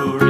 Guru